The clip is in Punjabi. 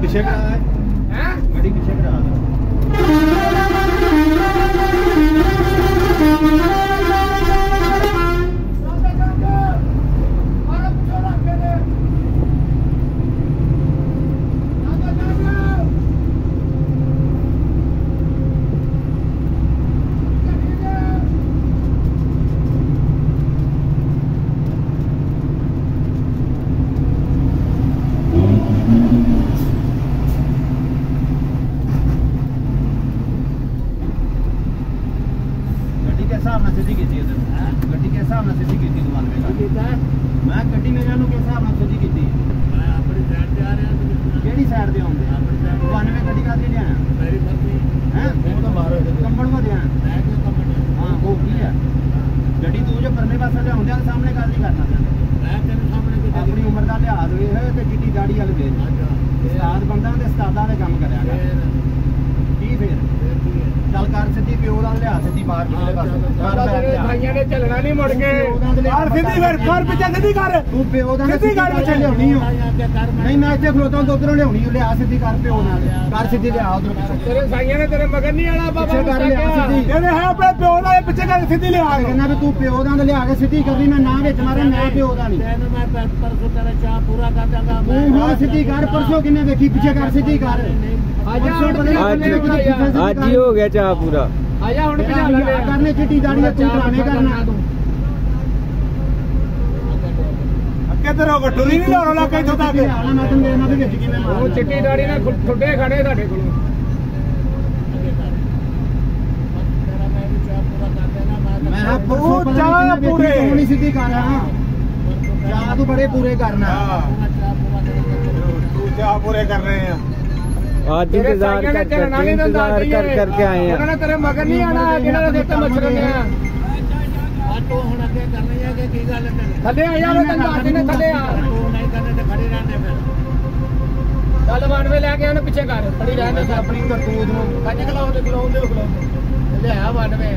ਪਿੱਛੇ। ਸਿੱਧੀ ਕੀਤੀ ਇਹਦੇ ਗੱਡੀ ਕਿਸ ਹਿਸਾਬ ਨਾਲ ਸਿੱਧੀ ਕੀਤੀ ਤੂੰ ਵਨਵੇ ਕਰ ਕੀਤਾ ਮੈਂ ਕਿਹਾ ਗੱਡੀ ਮੇਰੇ ਨੂੰ ਕਿਸ ਹਿਸਾਬ ਨਾਲ ਸਿੱਧੀ ਕੀਤੀ? ਮੈਂ ਆਪਣੀ ਸਾਈਡ ਤੇ ਆ ਰਿਹਾ ਕਿਹੜੀ ਸਾਈਡ ਤੇ ਆਉਂਦੇ? ਆਪਣੀ ਸਾਈਡ ਵਨਵੇ ਗੱਡੀ ਕਾਹਦੀ ਲਿਆਇਆ? ਮੇਰੀ ਮਰਜ਼ੀ। ਹੈ? ਉਹ ਤਾਂ ਮਾਰੋ ਕੰਬਣ ਵਾ ਦਿਆਂ ਮੈਂ ਕਿਉਂ ਕੰਪਨੀ ਹਾਂ ਹੋ ਕੀ ਆ? ਗੱਡੀ ਤੂੰ ਜੋ ਪਰਲੇ ਪਾਸੇ ਲਿਆਉਂਦਿਆਂ ਦੇ ਸਾਹਮਣੇ ਕਾਹਦੀ ਕਰਨਾ ਪਿਆ ਮੈਂ ਤੇਰੇ ਸਾਹਮਣੇ ਆਪਣੀ ਉਮਰ ਦਾ ਲਿਹਾਜ਼ ਵੇਖ ਤੇ ਚਿੱਟੀ ਦਾੜੀ ਵਾਲੇ ਵੇਖ। ਅੱਛਾ। ਉਸਤਾਦ ਬੰਦਾ ਤੇ ਉਸਤਾਦਾਂ ਦੇ ਕੰਮ ਕਰਿਆ ਕਰ ਫੇਰ ਕੀ ਫੇਰ ਫੇਰ ਕੀ ਹੈ ਚੱਲ ਕਰ ਸਿੱਧੀ ਪਿਓ ਦਾ ਲਿਆ ਸਿੱਧੀ ਮਾਰ ਪਿਛਲੇ ਪਾਸੇ ਕਰ ਦਾਦਾ। ਬੈਠ ਤੇਰੇ ਜਾ। ਭਾਈਆਂ ਨੇ ਚੱਲਣਾ ਨਹੀਂ ਮੁੜ ਕੇ। ਯਾਰ ਸਿੱਧੀ ਫਿਰ ਫਰ ਪਿੱਛੇ ਸਿੱਧੀ ਕਰ। ਤੂੰ ਪਿਓ ਦਾ ਸਿੱਧੀ ਕਰ ਪਿੱਛੇ। ਲਿਆਉਣੀ ਹੋ ਨਹੀਂ ਮੈਂ ਇੱਥੇ ਖਲੋਤਾ ਤਾਂ ਉਧਰੋਂ ਲਿਆਉਣੀ ਹੋ ਲਿਆ ਸਿੱਧੀ ਕਰ ਪਿਓ ਨਾਲ। ਕਰ ਸਿੱਧੀ ਲਿਆ ਉਧਰ ਪਿੱਛੇ। ਤੇਰੇ ਸਾਈਆਂ ਨੇ ਤੇਰੇ ਮਗਰ ਨਹੀਂ ਆਣਾ ਬਾਬਾ ਪਿੱਛੇ ਕਰ ਲਿਆ ਸਿੱਧੀ। ਇਹਨੇ ਹੈ ਆਪਣੇ ਪਿਓ ਨਾਲ ਪਿੱਛੇ ਕਰ ਸਿੱਧੀ ਲਿਆ ਮੈਂ ਕਹਿੰਦਾ ਵੀ ਤੂੰ ਪਿਓ ਦਾ ਲਿਆ ਕੇ ਸਿੱਧੀ ਕਰਨੀ ਮੈਂ ਨਾ ਵਿੱਚ ਮਾਰੇ ਮੈਂ ਪਿਓ ਦਾ ਨਹੀਂ। ਤੈਨੂੰ ਮੈਂ ਪਰ- ਪਰਸੋਂ ਤੇਰਾ ਚਾਹ ਪੂਰਾ ਕਰ ਦਾਂਗਾ ਤੂੰ ਸਿੱਧੀ ਕਰ ਪਰਸੋਂ ਕਿੰਨੇ ਵੇਖੀ? ਪਿੱਛੇ ਕਰ ਸਿੱਧੀ ਕਰ। ਅੱਜ ਅੱਜ ਹੋ ਗਿਆ ਚਾਹ ਪੂਰਾ। ਆਜਾ ਹੁਣ ਤੇਰਾ ਭਜਾ ਲੈ ਕਰਨੇ ਚਿੱਟੀ ਦਾੜੀ ਦਾ ਤੂੰ ਕਰਾਣੇ ਕਰਨਾ। ਤੂੰ ਕਿੱਧਰ ਹੋ ਗੱਟੂਰੀ ਨਹੀਂ ਲਾਉਣ ਲੱਗਾ ਇੱਥੋਂ ਤੱਕ। ਮੈਂ ਤੈਨੂੰ ਇਹਨਾਂ ਦੇ ਵਿੱਚ ਕਿਵੇਂ ਮਾਰਨਾ ਉਹ ਚਿੱਟੀ ਦਾੜੀ ਨਾਲ ਠੁੱਡੇ ਖੜੇ ਤੁਹਾਡੇ ਕੋਲੋਂ। ਮੈਂ ਚਾਹ ਪੂਰੇ। ਤੂੰ ਨਹੀਂ ਸਿੱਧੀ ਕਰ ਹਾਂ ਚਾਹ ਤੂੰ ਬੜੇ ਪੂਰੇ ਕਰਨਾ। ਹਾਂ। ਤੂੰ ਚਾਹ ਪੂਰੇ ਕਰ ਰਹੇ ਆ। ਦਿੰਦਾ ਇੰਤਜ਼ਾਰ ਕਰ ਕਰਕੇ ਆਏ ਉਹਨਾਂ ਆ ਨੇ ਤੇਰੇ ਮਗਰ ਨਹੀਂ ਆਣਾ ਜਿਹਨਾਂ ਦੇ ਉੱਤੇ ਮੱਛਰ ਨੇ। ਆ ਤੂੰ ਹੁਣ ਅੱਗੇ ਕਰਨੀ ਹੈ ਕਿ ਕੀ ਗੱਲ ਹੈ ਥੱਲੇ ਆ ਯਾਰ ਉਹ ਤੈਨੂੰ ਦੱਸ ਦਿੰਦੇ ਥੱਲੇ ਆ। ਤੂੰ ਨਹੀਂ ਕਰਨੇ ਤੇ ਖੜੇ ਰਹਿਣੇ ਫਿਰ। ਚੱਲ ਵਨਵੇ ਲੈ ਕੇ ਉਹਨੂੰ ਪਿੱਛੇ ਕਰ। ਖੜੀ ਰਹਿਣ ਦੇ ਆਪਣੀ ਕਰਤੂਤ ਨੂੰ। ਕੰਨ ਖਲਾਉਂਦੇ ਖਲਾਉਂਦੇ ਖਲਾਉਂਦੇ ਲੈ ਆ ਵਨਵੇ